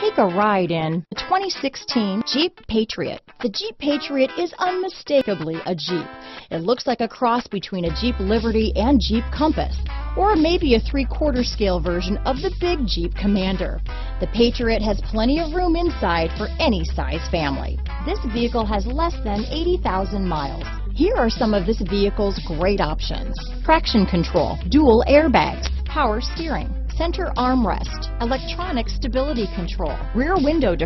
Take a ride in the 2016 Jeep Patriot. The Jeep Patriot is unmistakably a Jeep. It looks like a cross between a Jeep Liberty and Jeep Compass, or maybe a three-quarter scale version of the big Jeep Commander. The Patriot has plenty of room inside for any size family. This vehicle has less than 80,000 miles. Here are some of this vehicle's great options. Traction control, dual airbags, power steering, center armrest, electronic stability control, rear window